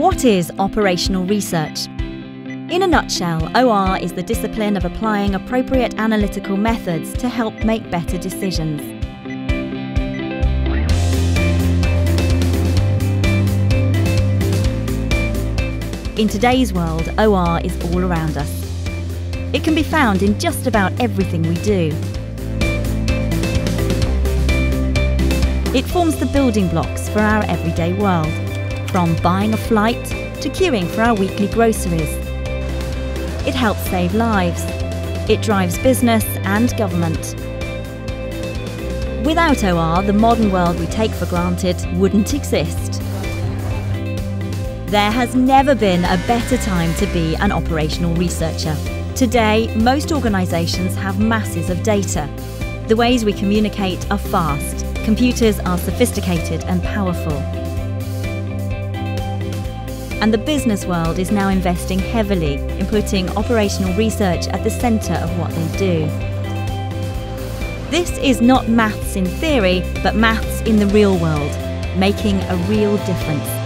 What is operational research? In a nutshell, OR is the discipline of applying appropriate analytical methods to help make better decisions. In today's world, OR is all around us. It can be found in just about everything we do. It forms the building blocks for our everyday world, from buying a flight to queuing for our weekly groceries. It helps save lives. It drives business and government. Without OR, the modern world we take for granted wouldn't exist. There has never been a better time to be an operational researcher. Today, most organisations have masses of data. The ways we communicate are fast, computers are sophisticated and powerful. And the business world is now investing heavily in putting operational research at the centre of what they do. This is not maths in theory, but maths in the real world, making a real difference.